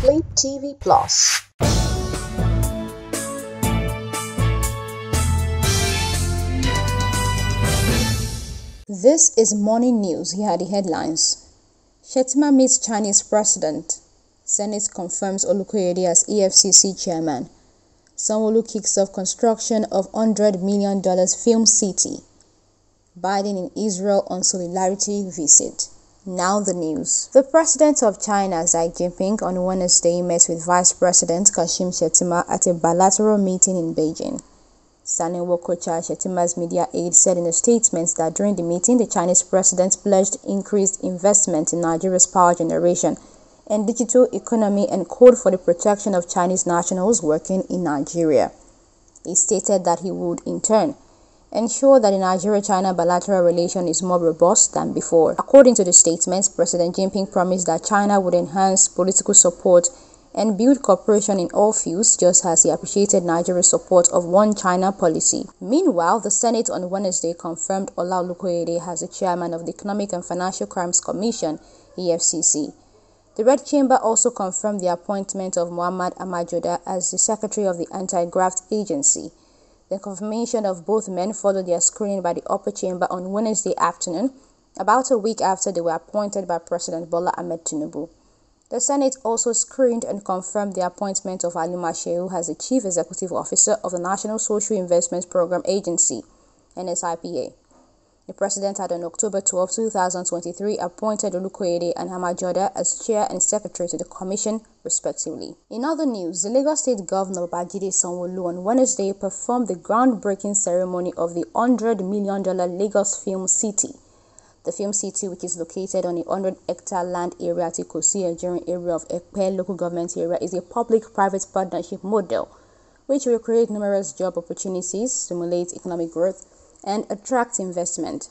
Flip TV Plus. This is morning news. Here are the headlines. Shettima meets Chinese president. Senate confirms Olukoyede as EFCC chairman. Sanwo-Olu kicks off construction of $100 million film city. Biden in Israel on solidarity visit. Now the news. The president of China, Xi Jinping, on Wednesday met with Vice President Kashim Shettima at a bilateral meeting in Beijing. Stanley Nkwocha, Shettima's media aide, said in a statement that during the meeting, the Chinese president pledged increased investment in Nigeria's power generation and digital economy and called for the protection of Chinese nationals working in Nigeria. He stated that he would, in turn, ensure that the Nigeria-China bilateral relation is more robust than before. According to the statement, President Jinping promised that China would enhance political support and build cooperation in all fields just as he appreciated Nigeria's support of one China policy. Meanwhile, the Senate on Wednesday confirmed Ola Olukoyede as the chairman of the Economic and Financial Crimes Commission, EFCC. The Red Chamber also confirmed the appointment of Muhammad Hammajoda as the secretary of the Anti-Graft Agency. The confirmation of both men followed their screening by the upper chamber on Wednesday afternoon, about a week after they were appointed by President Bola Ahmed Tinubu. The Senate also screened and confirmed the appointment of Ali Shehu as the Chief Executive Officer of the National Social Investment Program Agency, NSIPA. The President had on October 12, 2023 appointed Olukoyede and Hammajoda as Chair and Secretary to the Commission, respectively. In other news, the Lagos State Governor Babajide Sanwo-Olu on Wednesday performed the groundbreaking ceremony of the $100 million Lagos Film City. The Film City, which is located on a 100-hectare land area at Ikosi Ejinrin area of Epe local government area, is a public-private partnership model which will create numerous job opportunities, stimulate economic growth, and attract investment.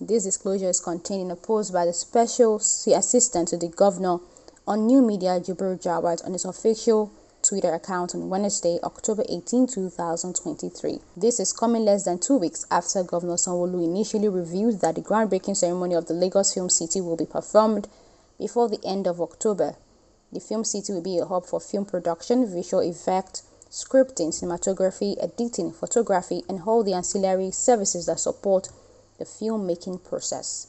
This disclosure is contained in a post by the Special Assistant to the Governor on New Media, Jubril Gawat, on his official Twitter account on Wednesday, October 18, 2023. This is coming less than two weeks after Governor Sanwo-Olu initially revealed that the groundbreaking ceremony of the Lagos Film City will be performed before the end of October. The Film City will be a hub for film production, visual effect, scripting, cinematography, editing, photography, and all the ancillary services that support the filmmaking process.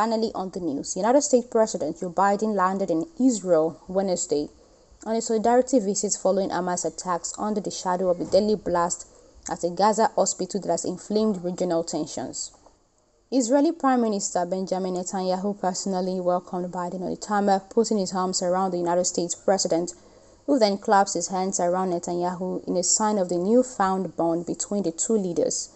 Finally, on the news, United States President Joe Biden landed in Israel Wednesday on a solidarity visit following Hamas attacks under the shadow of the deadly blast at a Gaza hospital that has inflamed regional tensions. Israeli Prime Minister Benjamin Netanyahu personally welcomed Biden on the tarmac, putting his arms around the United States president, who then clasped his hands around Netanyahu in a sign of the newfound bond between the two leaders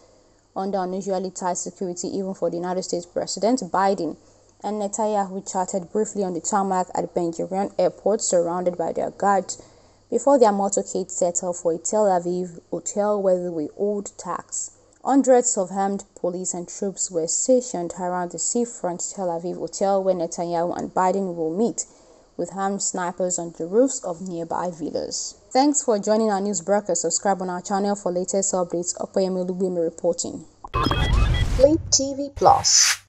under unusually tight security even for the United States President Biden and Netanyahu chatted briefly on the tarmac at Ben Gurion Airport surrounded by their guards before their motorcade set off for a Tel Aviv hotel where they will hold tax. Hundreds of armed police and troops were stationed around the seafront Tel Aviv hotel where Netanyahu and Biden will meet with armed snipers on the roofs of nearby villas. Thanks for joining our news broadcast. Subscribe on our channel for latest updates. Opeyemi Olubimi reporting. Flip TV Plus.